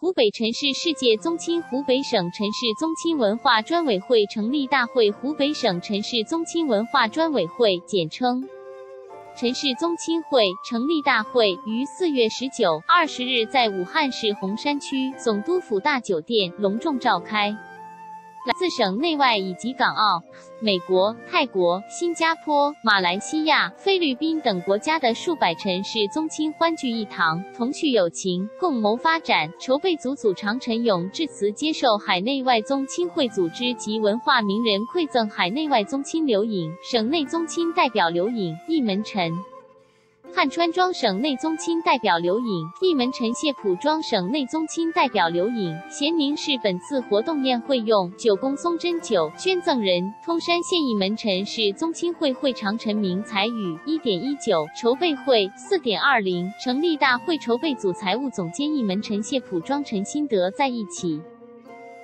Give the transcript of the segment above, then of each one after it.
湖北陈氏世界宗亲湖北省陈氏宗亲文化专委会成立大会湖北省陈氏宗亲文化专委会简称陈氏宗亲会成立大会于四月十九、二十日在武汉市洪山区总督府大酒店隆重召开。来自省内外以及港澳、美国、泰国、新加坡、马来西亚、菲律宾等国家的数百陈氏宗亲欢聚一堂，同叙友情，共谋发展。筹备组组长陈勇致辞，接受海内外宗亲会组织及文化名人馈赠海内外宗亲留影，省内宗亲代表留影一门陈。汉川庄省内宗亲代表刘颖，义门陈谢浦庄省内宗亲代表刘颖。贤明是本次活动宴会用九宫松针酒捐赠人，通山县义门陈氏宗亲会会长陈明才宇一点一九筹备会四点二零成立大会筹备组财务总监义门陈谢浦庄陈新德在一起。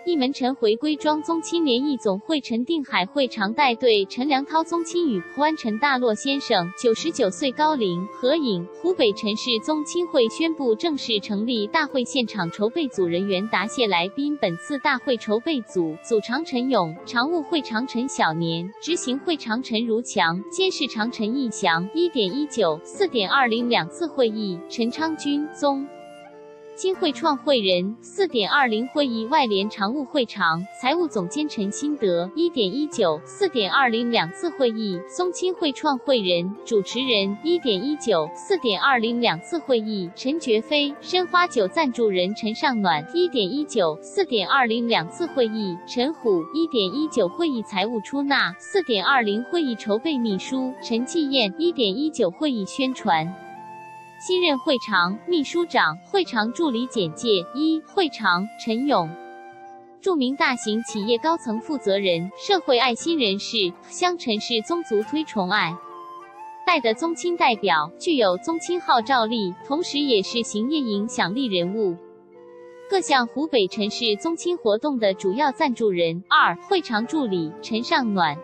一门陈回归庄宗亲联谊总会陈定海会长带队陈良涛宗亲与普安陈大洛先生九十九岁高龄合影。湖北陈氏宗亲会宣布正式成立大会现场筹备组人员答谢来宾。本次大会筹备组组长陈勇，常务会长陈小年，执行会长陈如强，监事长陈义祥。一点一九四点二零两次会议，陈昌军宗。金会创会人四点二零会议外联常务会长、财务总监陈新德一点一九四点二零两次会议。松青会创会人主持人一点一九四点二零两次会议。陈觉飞申花酒赞助人陈尚暖一点一九四点二零两次会议。陈虎一点一九会议财务出纳四点二零会议筹备秘书。陈继燕一点一九会议宣传。新任会长、秘书长、会长助理简介：一、会长陈勇，著名大型企业高层负责人，社会爱心人士，乡陈氏宗族推崇爱戴的宗亲代表，具有宗亲号召力，同时也是行业影响力人物。各项湖北陈氏宗亲活动的主要赞助人。二、会长助理陈尚暖。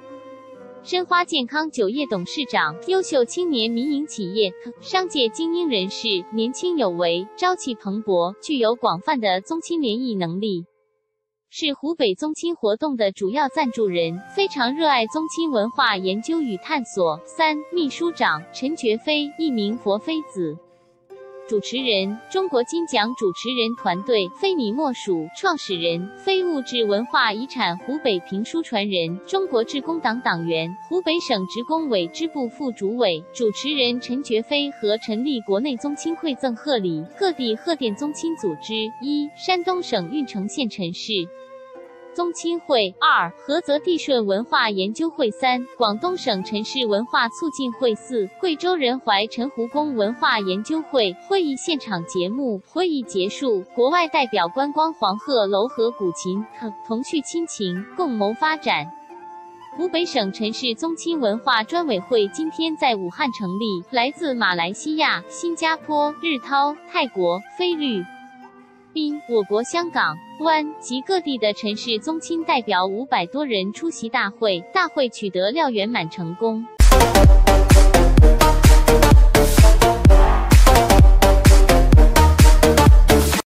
申花健康酒业董事长，优秀青年民营企业、商界精英人士，年轻有为，朝气蓬勃，具有广泛的宗亲联谊能力，是湖北宗亲活动的主要赞助人，非常热爱宗亲文化研究与探索。三、秘书长陈觉飞，一名佛妃子。主持人，中国金奖主持人团队非你莫属。创始人，非物质文化遗产湖北评书传人，中国致公党党员，湖北省职工委支部副主委。主持人陈觉飞和陈立国内宗亲馈赠贺礼，各地贺电宗亲组织：一、山东省运城县陈氏。宗亲会二菏泽地顺文化研究会三广东省陈氏文化促进会四贵州仁怀陈湖宫文化研究会会议现场节目会议结束，国外代表观光黄鹤楼和古琴，同叙亲情，共谋发展。湖北省陈氏宗亲文化专委会今天在武汉成立，来自马来西亚、新加坡、日涛、泰国、菲律宾宾，我国香港、湾及各地的城市宗亲代表五百多人出席大会，大会取得料圆满成功。